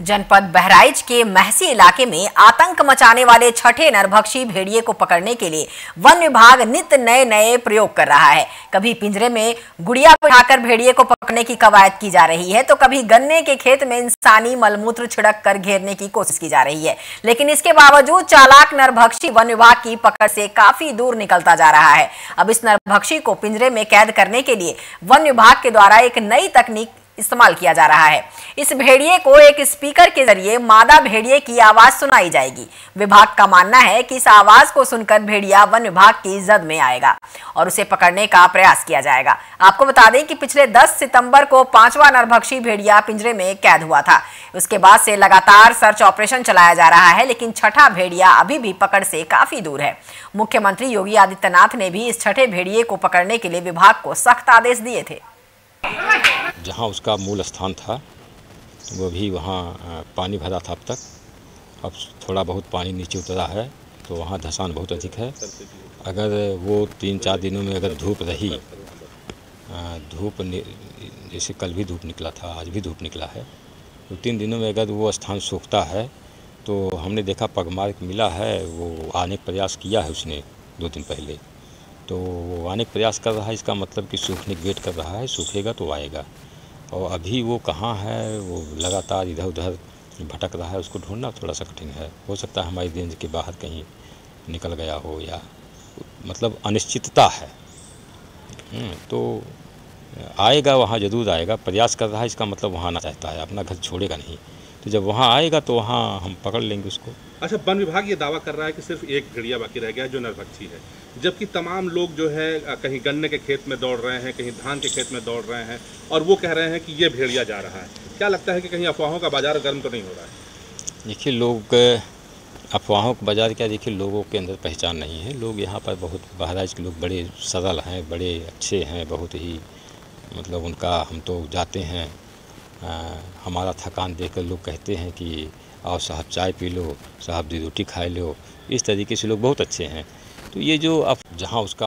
जनपद बहराइच के महसी इलाके में आतंक मचाने वाले छठे नरभक्षी भेड़िए को पकड़ने के लिए वन विभाग नित्य नए नए प्रयोग कर रहा है। कभी पिंजरे में गुड़िया बिठाकर भेड़िए को पकड़ने की कवायद की जा रही है तो कभी गन्ने के खेत में इंसानी मलमूत्र छिड़क कर घेरने की कोशिश की जा रही है। लेकिन इसके बावजूद चालाक नरभक्षी वन विभाग की पकड़ से काफ़ी दूर निकलता जा रहा है। अब इस नरभक्षी को पिंजरे में कैद करने के लिए वन विभाग के द्वारा एक नई तकनीक इस्तेमाल किया जा रहा है। इस भेड़िए को एक स्पीकर के ज़रिए मादा भेड़िए की आवाज़ सुनाई जाएगी। विभाग का मानना है कि इस आवाज़ को सुनकर भेड़िया वन विभाग की जद में आएगा और उसे पकड़ने का प्रयास किया जाएगा। आपको बता दें कि पिछले 10 सितंबर को पांचवा नरभक्षी भेड़िया पिंजरे में कैद हुआ था। उसके बाद से लगातार सर्च ऑपरेशन चलाया जा रहा है, लेकिन छठा भेड़िया अभी भी पकड़ से काफ़ी दूर है। मुख्यमंत्री योगी आदित्यनाथ ने भी इस छठे भेड़िए को पकड़ने के लिए विभाग को सख्त आदेश दिए थे। जहाँ उसका मूल स्थान था, वो भी वहाँ पानी भरा था अब तक। अब थोड़ा बहुत पानी नीचे उतरा है तो वहाँ धसान बहुत अधिक है। अगर वो तीन चार दिनों में अगर धूप रही धूप जैसे कल भी धूप निकला था, आज भी धूप निकला है तो तीन दिनों में अगर वो स्थान सूखता है तो हमने देखा पगमार्क मिला है, वो आने का प्रयास किया है उसने दो दिन पहले। तो वो आने का प्रयास कर रहा है, इसका मतलब कि सूखने की वेट कर रहा है, सूखेगा तो आएगा। और अभी वो कहाँ है वो लगातार इधर उधर भटक रहा है उसको ढूंढना थोड़ा सा कठिन है। हो सकता है हमारी रेंज के बाहर कहीं निकल गया हो या मतलब अनिश्चितता है। हम्म, तो आएगा वहाँ ज़रूर आएगा। प्रयास कर रहा है इसका मतलब वहाँ आना चाहता है अपना घर छोड़ेगा नहीं। तो जब वहाँ आएगा तो वहाँ हम पकड़ लेंगे उसको। अच्छा वन विभाग ये दावा कर रहा है कि सिर्फ़ एक भेड़िया बाकी रह गया जो नरभक्षी है जबकि तमाम लोग जो है कहीं गन्ने के खेत में दौड़ रहे हैं कहीं धान के खेत में दौड़ रहे हैं और वो कह रहे हैं कि ये भेड़िया जा रहा है। क्या लगता है कि कहीं अफवाहों का बाज़ार गर्म तो नहीं हो रहा है? देखिए लोग अफवाहों का बाज़ार क्या देखिए लोगों के अंदर पहचान नहीं है। लोग यहाँ पर बहुत बहराइच के लोग बड़े सरल हैं बड़े अच्छे हैं बहुत ही मतलब उनका हम तो जाते हैं। आ, हमारा थकान देख कर लोग कहते हैं कि आओ साहब चाय पी लो साहब दी रोटी खा लो। इस तरीके से लोग बहुत अच्छे हैं। तो ये जो अब जहाँ उसका